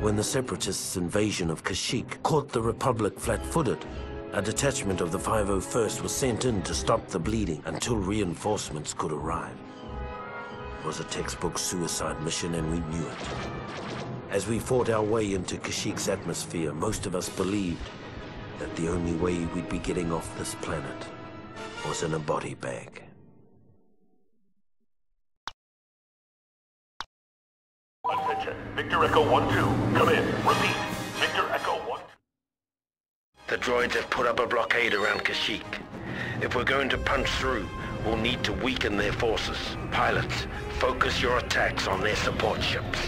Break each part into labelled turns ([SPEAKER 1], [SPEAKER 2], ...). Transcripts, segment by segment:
[SPEAKER 1] When the Separatists' invasion of Kashyyyk caught the Republic flat-footed, a detachment of the 501st was sent in to stop the bleeding until reinforcements could arrive. It was a textbook suicide mission and we knew it. As we fought our way into Kashyyyk's atmosphere, most of us believed that the only way we'd be getting off this planet was in a body bag.
[SPEAKER 2] Victor Echo 1-2, come in. Repeat, Victor Echo 1
[SPEAKER 1] The droids have put up a blockade around Kashyyyk. If we're going to punch through, we'll need to weaken their forces. Pilots, focus your attacks on their support ships.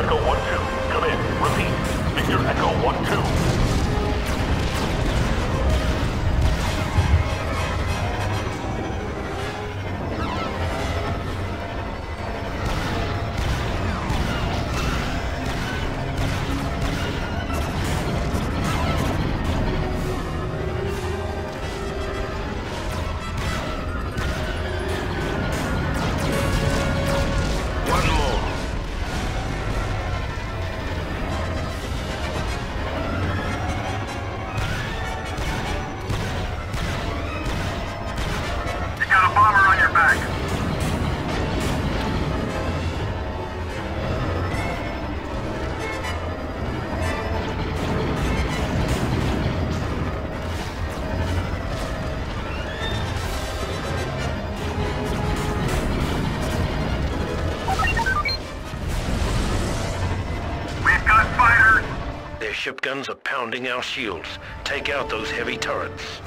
[SPEAKER 2] Echo 1-2, come in. Repeat, Victor Echo 1-2.
[SPEAKER 1] Ship guns are pounding our shields. Take out those heavy turrets.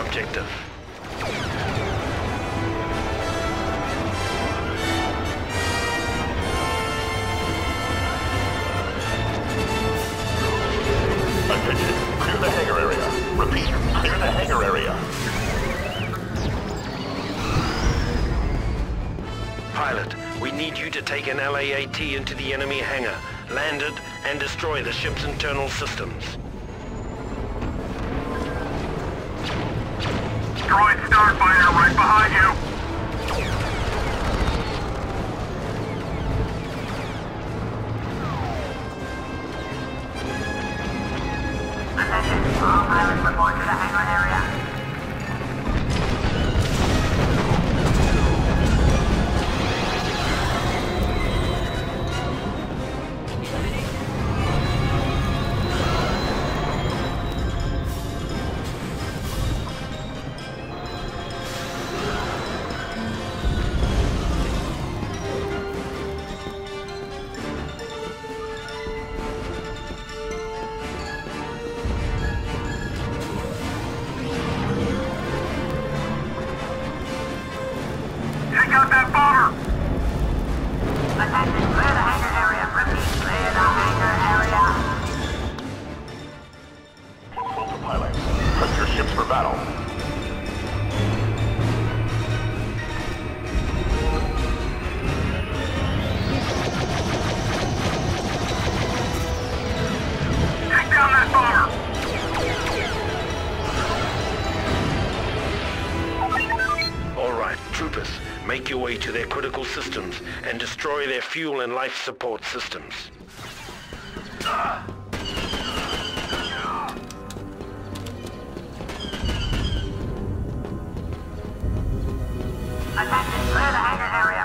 [SPEAKER 1] Objective.
[SPEAKER 2] Attention, clear the hangar area. Repeat, clear the hangar area.
[SPEAKER 1] Pilot, we need you to take an LAAT into the enemy hangar, land it, and destroy the ship's internal systems.
[SPEAKER 2] Droid Starfighter right behind you. Battle.
[SPEAKER 1] Make your way to their critical systems and destroy their fuel and life support systems.
[SPEAKER 3] Attention, clear the hangar area.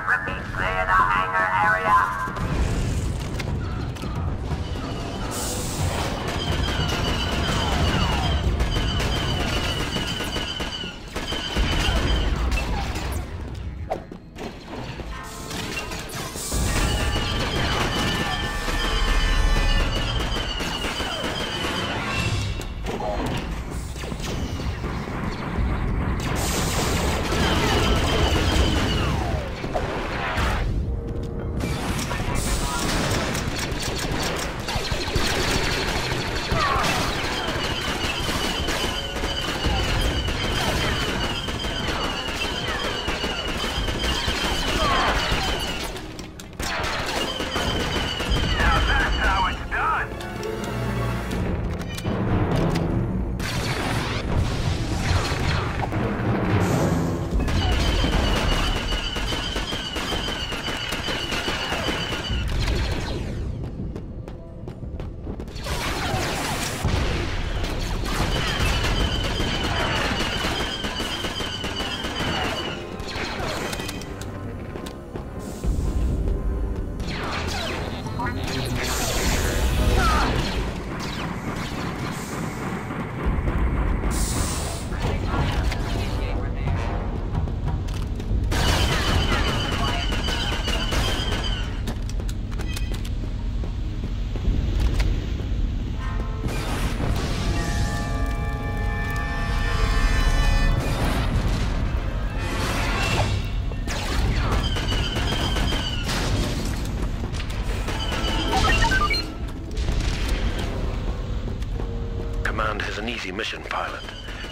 [SPEAKER 1] Easy mission, pilot.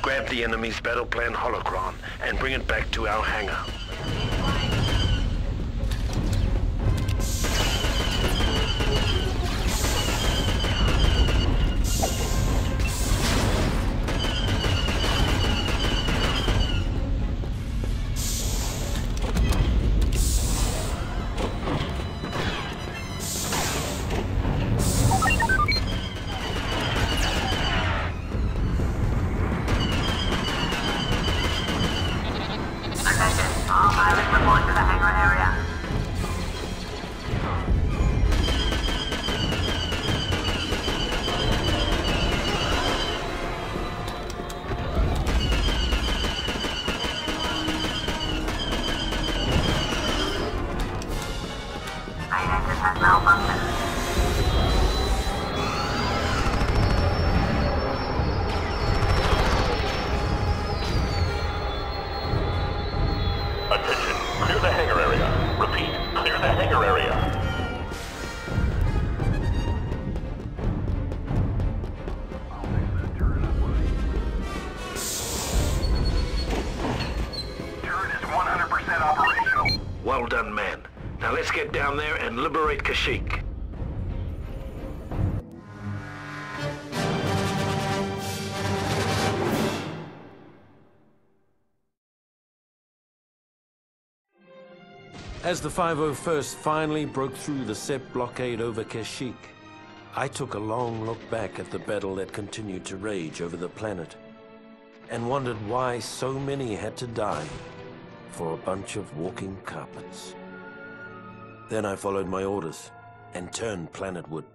[SPEAKER 1] Grab the enemy's battle plan holocron and bring it back to our hangar.
[SPEAKER 2] Liberate Kashyyyk.
[SPEAKER 1] As the 501st finally broke through the SEP blockade over Kashyyyk, I took a long look back at the battle that continued to rage over the planet and wondered why so many had to die for a bunch of walking carpets. Then I followed my orders and turned planetward.